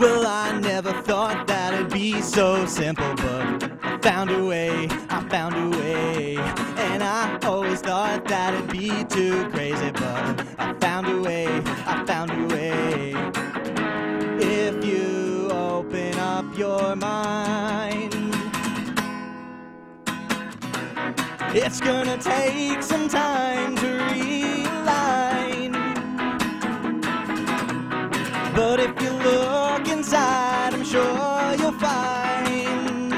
Well, I never thought that it'd be so simple, but I found a way, I found a way. And I always thought that it'd be too crazy, but I found a way, I found a way. If you open up your mind, it's gonna take some time to realign. But if you look you'll find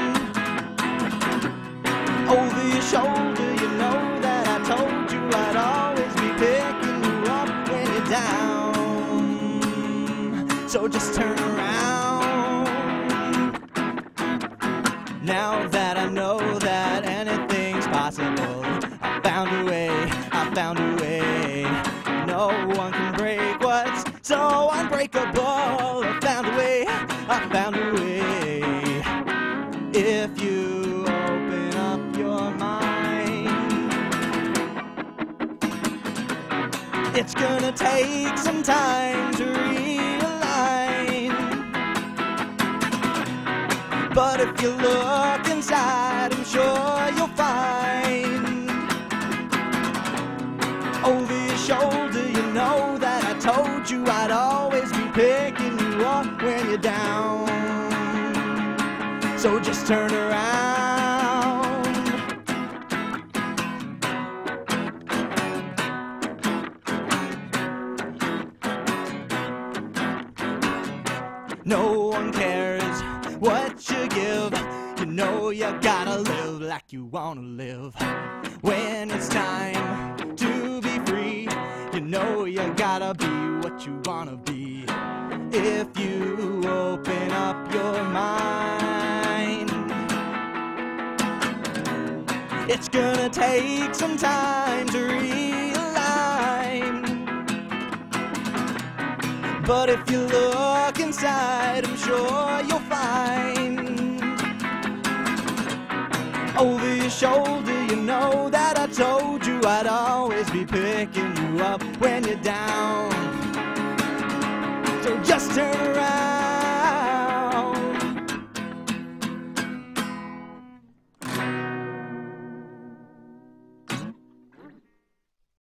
over your shoulder, you know that I told you I'd always be picking you up when you're down. So just turn around. Now that I know that anything's possible, I found a way, I found a way. No one can break what's so unbreakable. I found a way, I found a way. You open up your mind, it's gonna take some time to realign. But if you look inside, I'm sure you'll find over your shoulder, you know that I told you I'd always be picking you up when you're down. So just turn around. No one cares what you give. You know you gotta live like you wanna live. When it's time to be free, you know you gotta be what you wanna be. If you open up your mind, It's gonna take some time to realign. But if you look inside, I'm sure you'll find. Over your shoulder, you know that I told you I'd always be picking you up when you're down. So just turn